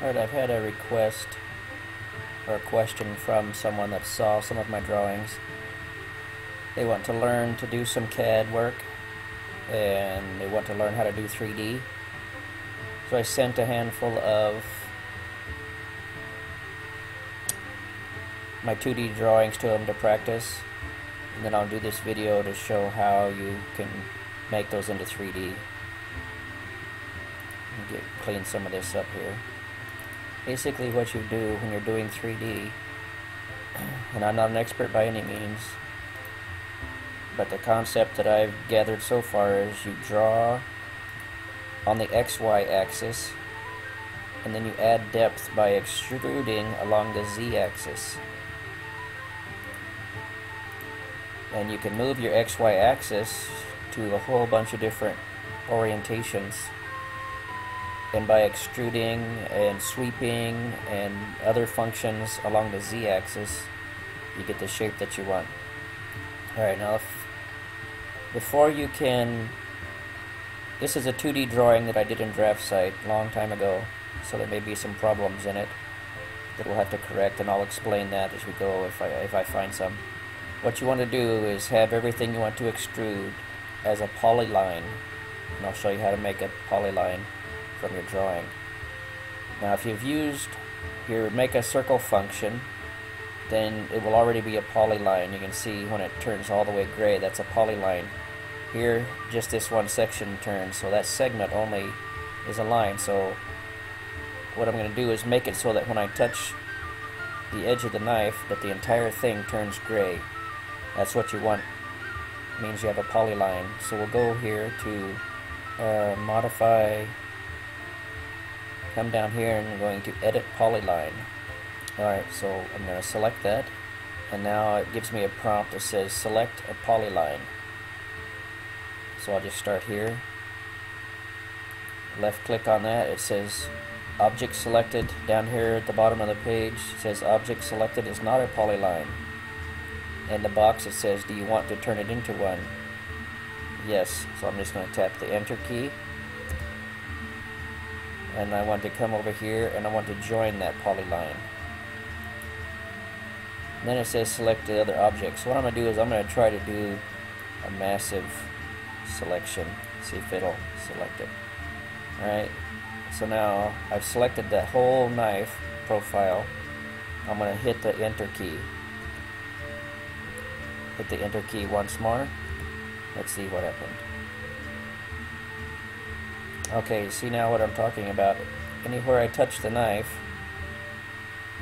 Alright, I've had a request or a question from someone that saw some of my drawings. They want to learn to do some CAD work and they want to learn how to do 3D. So I sent a handful of my 2D drawings to them to practice and then I'll do this video to show how you can make those into 3D. Get clean some of this up here basically what you do when you're doing 3D, and I'm not an expert by any means, but the concept that I've gathered so far is you draw on the XY axis, and then you add depth by extruding along the Z axis. And you can move your XY axis to a whole bunch of different orientations and by extruding and sweeping and other functions along the z-axis you get the shape that you want. Alright now before you can this is a 2D drawing that I did in DraftSight a long time ago so there may be some problems in it that we'll have to correct and I'll explain that as we go if I, if I find some. What you want to do is have everything you want to extrude as a polyline and I'll show you how to make a polyline from your drawing. Now if you've used your make a circle function, then it will already be a polyline. You can see when it turns all the way gray, that's a polyline. Here, just this one section turns, so that segment only is a line. So what I'm going to do is make it so that when I touch the edge of the knife, that the entire thing turns gray. That's what you want. It means you have a polyline. So we'll go here to uh, modify come down here and I'm going to edit polyline. Alright, so I'm going to select that and now it gives me a prompt that says select a polyline. So I'll just start here. Left click on that, it says object selected down here at the bottom of the page says object selected is not a polyline. In the box it says do you want to turn it into one? Yes, so I'm just going to tap the enter key and I want to come over here and I want to join that polyline. then it says select the other object. So what I'm going to do is I'm going to try to do a massive selection. See if it'll select it. Alright, so now I've selected that whole knife profile. I'm going to hit the enter key. Hit the enter key once more. Let's see what happened. Okay, see now what I'm talking about. Anywhere I touch the knife,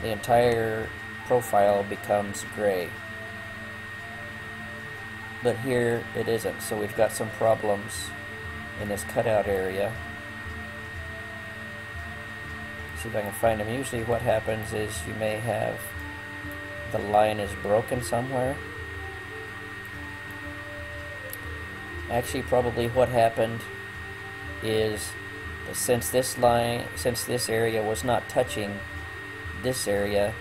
the entire profile becomes gray. But here it isn't, so we've got some problems in this cutout area. See if I can find them. Usually what happens is you may have the line is broken somewhere. Actually, probably what happened is since this line, since this area was not touching this area,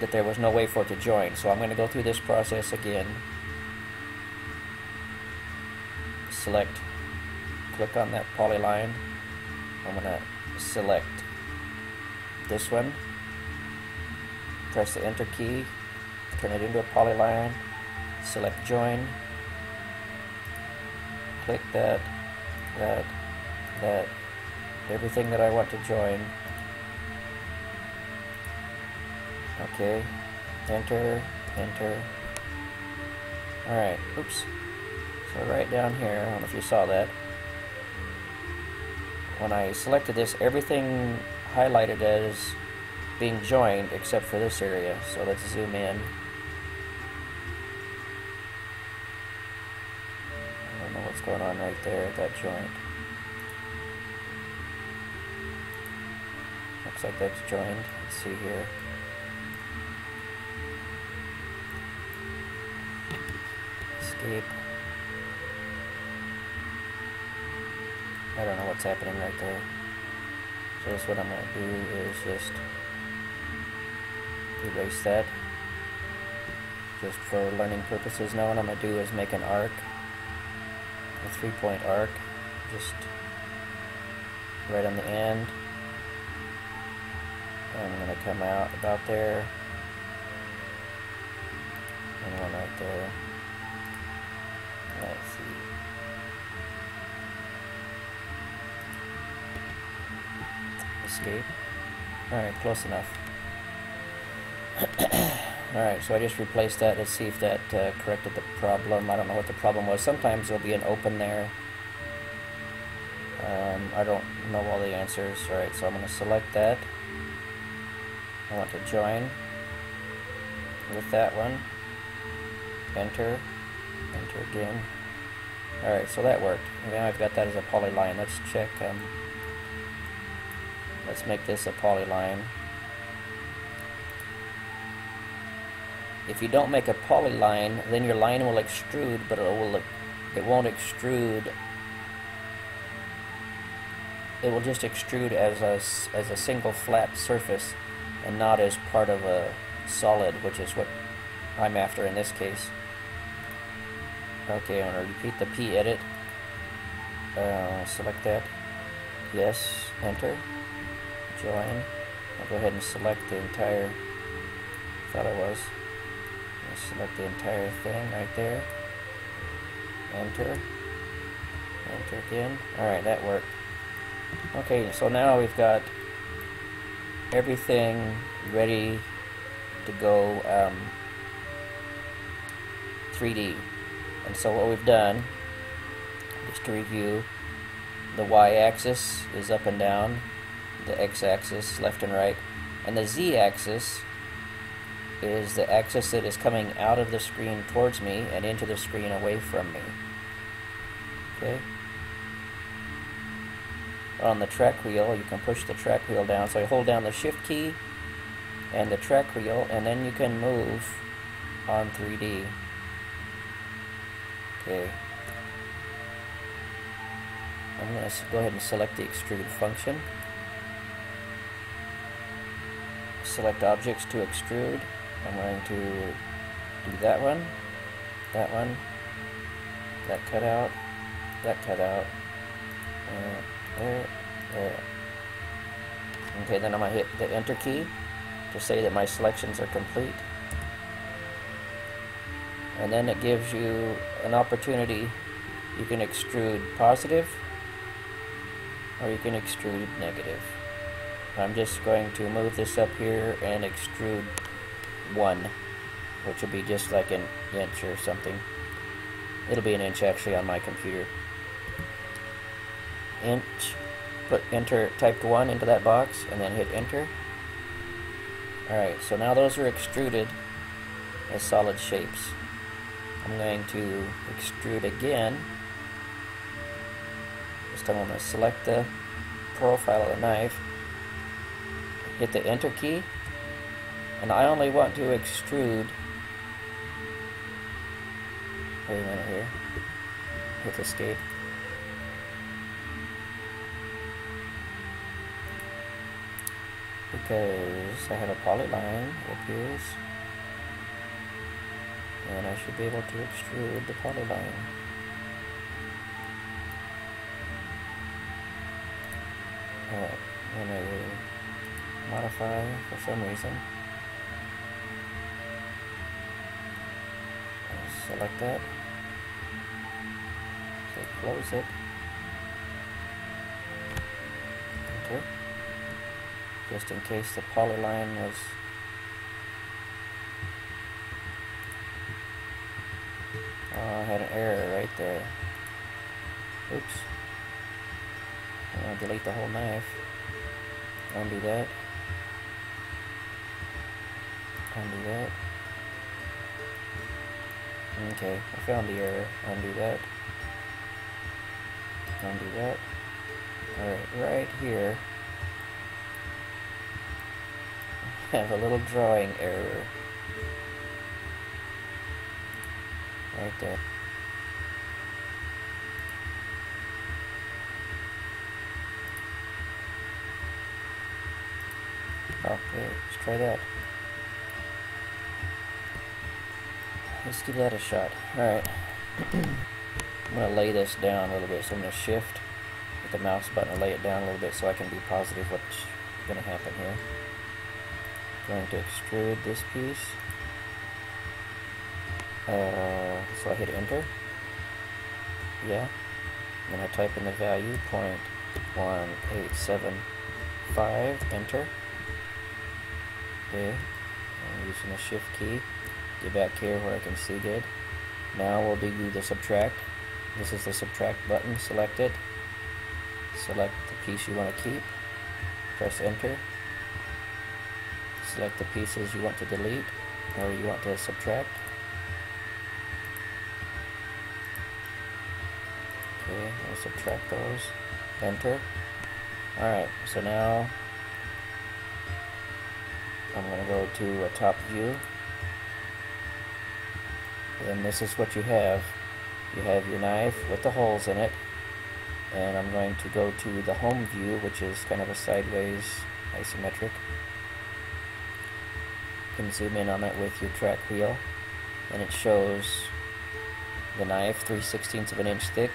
that there was no way for it to join. So I'm going to go through this process again. Select, click on that polyline. I'm going to select this one. Press the enter key, turn it into a polyline, select join, click that, that, that, everything that I want to join. Okay, enter, enter. Alright, oops. So right down here, I don't know if you saw that. When I selected this, everything highlighted as being joined except for this area. So let's zoom in. Going on right there at that joint. Looks like that's joined. Let's see here. Escape. I don't know what's happening right there. So that's what I'm going to do is just erase that. Just for learning purposes now what I'm going to do is make an arc a three point arc just right on the end I'm going to come out about there. And one right there. Let's see. Escape. Alright, close enough. Alright, so I just replaced that. Let's see if that uh, corrected the problem. I don't know what the problem was. Sometimes there'll be an open there. Um, I don't know all the answers. Alright, so I'm going to select that. I want to join with that one. Enter. Enter again. Alright, so that worked. Now I've got that as a polyline. Let's check. Um, let's make this a polyline. If you don't make a polyline, then your line will extrude, but it will it won't extrude. It will just extrude as a as a single flat surface, and not as part of a solid, which is what I'm after in this case. Okay, I'm to repeat the P edit. Uh, select that. Yes, enter. Join. I'll go ahead and select the entire. Thought I was select the entire thing right there. Enter. Enter again. Alright, that worked. Okay, so now we've got everything ready to go um, 3D. And so what we've done, just to review, the y-axis is up and down, the x-axis left and right, and the z-axis is the axis that is coming out of the screen towards me and into the screen away from me. Okay. On the track wheel, you can push the track wheel down. So I hold down the shift key and the track wheel, and then you can move on 3D. Okay. I'm going to go ahead and select the extrude function. Select objects to extrude. I'm going to do that one, that one, that cutout, that cutout, uh, there, there. Okay, then I'm going to hit the enter key to say that my selections are complete. And then it gives you an opportunity. You can extrude positive or you can extrude negative. I'm just going to move this up here and extrude 1, which will be just like an inch or something. It'll be an inch actually on my computer. Inch, put enter, typed 1 into that box, and then hit enter. Alright, so now those are extruded as solid shapes. I'm going to extrude again. Just I'm going to select the profile of the knife, hit the enter key, and I only want to extrude. Wait a minute here. Hit escape. Because I have a polyline it appears. And I should be able to extrude the polyline. Alright going to modify for some reason select that. Say close it? Okay. Just in case the polyline was oh, I had an error right there. Oops. To delete the whole knife. Undo that. Undo that Okay, I found the error. Undo that. Undo that. Alright, right here. I have a little drawing error. Right there. Oh, okay, let's try that. Let's give that a shot. Alright. I'm going to lay this down a little bit. So I'm going to shift with the mouse button and lay it down a little bit so I can be positive what's going to happen here. going to extrude this piece. Uh, so I hit enter. Yeah. And I type in the value, point one eight seven five, enter. Okay. I'm using the shift key. Get back here where I can see good. Now we'll do the subtract. This is the subtract button. Select it. Select the piece you want to keep. Press enter. Select the pieces you want to delete or you want to subtract. Okay, I'll subtract those. Enter. Alright, so now I'm going to go to a top view. And this is what you have. You have your knife with the holes in it. And I'm going to go to the home view, which is kind of a sideways isometric. You can zoom in on it with your track wheel. And it shows the knife 3 16ths of an inch thick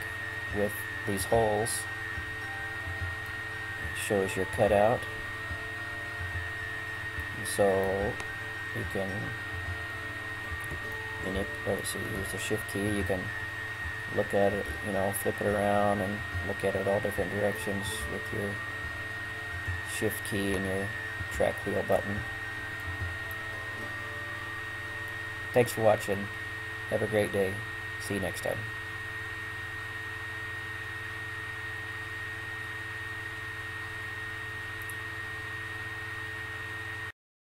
with these holes. It shows your cutout. So you can manipulate, so you use the shift key, you can look at it, you know, flip it around and look at it all different directions with your shift key and your track wheel button. Thanks for watching. Have a great day. See you next time.